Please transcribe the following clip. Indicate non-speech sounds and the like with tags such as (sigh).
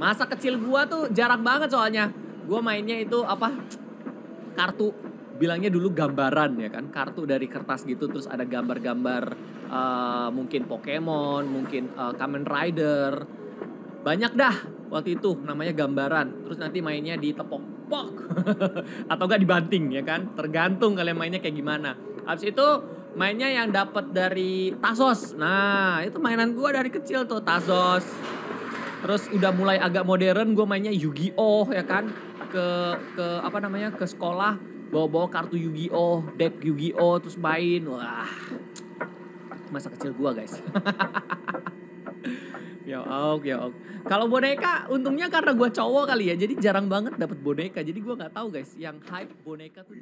Masa kecil gua tuh jarang banget soalnya. Gua mainnya itu apa? Kartu bilangnya dulu gambaran ya kan. Kartu dari kertas gitu terus ada gambar-gambar eh, mungkin Pokemon, mungkin eh, Kamen Rider. Banyak dah waktu itu namanya gambaran. Terus nanti mainnya ditepok pok (laughs) atau enggak dibanting ya kan. Tergantung kalian mainnya kayak gimana. Habis itu mainnya yang dapat dari Tazos. Nah, itu mainan gua dari kecil tuh Tazos. Terus udah mulai agak modern gue mainnya Yu-Gi-Oh ya kan. Ke ke apa namanya? ke sekolah bawa-bawa kartu Yu-Gi-Oh, deck Yu-Gi-Oh terus main. Wah. Masa kecil gua, guys. (laughs) ya ok, ya ok. Kalau boneka untungnya karena gua cowok kali ya. Jadi jarang banget dapat boneka. Jadi gua nggak tahu guys yang hype boneka tuh